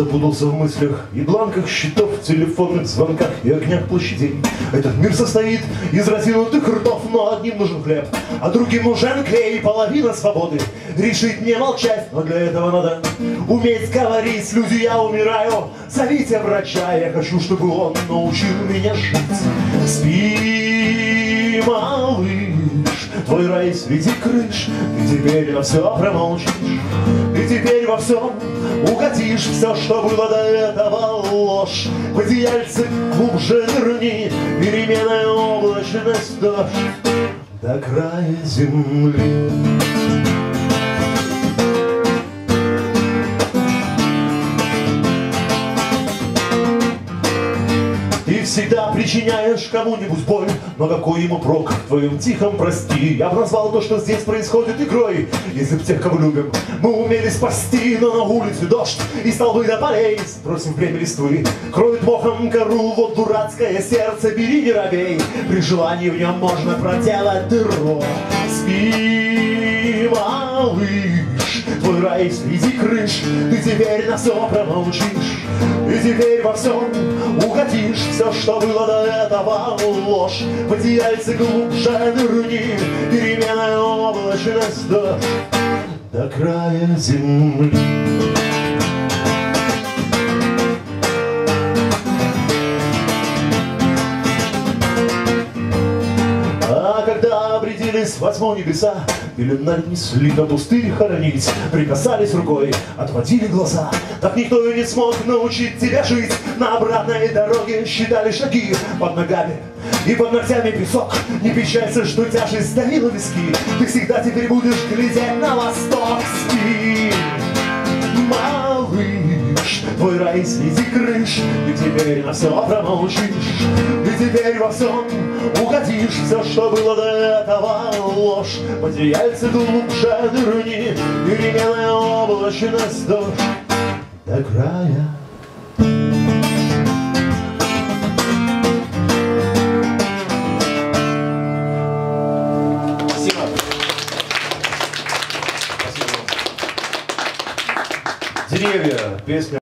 запутался в мыслях и бланках счетов, телефонных звонках и огнях площадей. Этот мир состоит из разинутых ртов, но одним нужен хлеб, а другим нужен клей, половина свободы. Решить не молчать, но для этого надо уметь говорить. Люди, я умираю, зовите врача, я хочу, чтобы он научил меня жить. Спи, малыш, твой рай среди крыш, ты теперь на все промолчишь. Ты теперь во всем угодишь Все, что было до этого ложь. В глубже нырни Переменная облачность дождь До края земли Всегда причиняешь кому-нибудь боль, но какой ему прок в твоем тихом прости? Я бы назвал то, что здесь происходит игрой, если б тех, кого любим, мы умели спасти, но на улице дождь и столбы до полей. Сбросим время листвы, кроет мохом кору, вот дурацкое сердце, бери не робей, при желании в нем можно проделать дыру. Спи, малыш, твой рай среди крыш, ты теперь на все промолчишь. И теперь во всем угодишь Все, что было до этого ложь В одеяльце глубже нырни Переменная облачность до, до края земли когда обрядились восьмого небеса, Пеленали несли на пустырь хоронить, Прикасались рукой, отводили глаза. Так никто и не смог научить тебя жить. На обратной дороге считали шаги под ногами и под ногтями песок. Не печалься, что тяжесть давила виски. Ты всегда теперь будешь глядеть на восток. Спи, малыш, твой рай среди крыш. Ты теперь на все промолчишь. Теперь во всем угодишь. Все, что было до этого ложь. Одеяльце глубже нырни. Переменная облачность дождь до края Спасибо. Деревья, песня